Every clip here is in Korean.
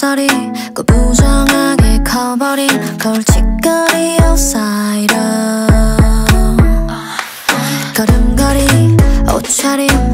햇살이 그 부정하게 커버린 걸칫거리 outsider 걸음걸이 옷차림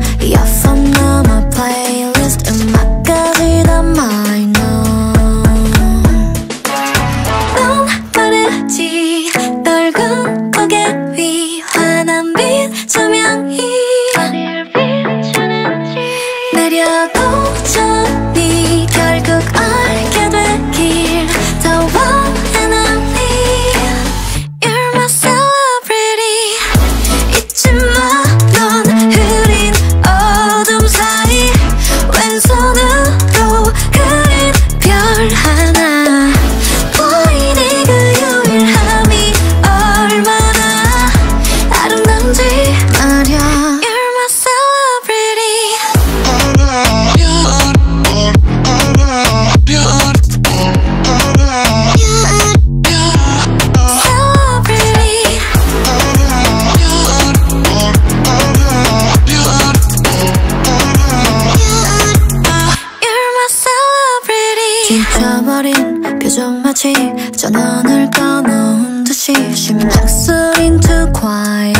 지쳐버린 표정 마치 전원을 꺼놓은 듯이 심장 쓰린 too quiet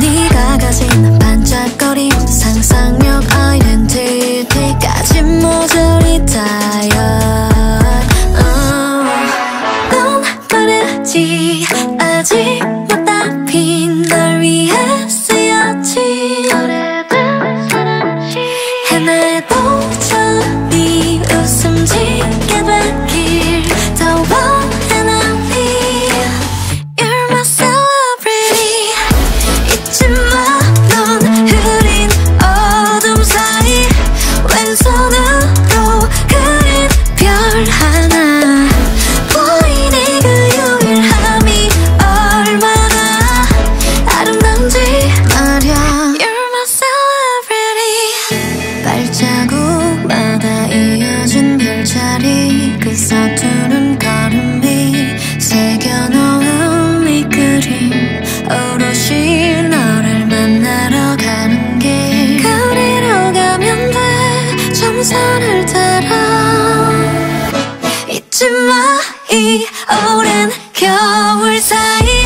네가 가진 반짝거림 상상력 아이덴티티까지 모조리 tired 어. 넌 빠르지 아직 그 서투른 걸음이 새겨놓은 이 그림. 오롯이 너를 만나러 가는 길. 거리로 가면 돼 점선을 따라. 잊지 마 이 오랜 겨울 사이.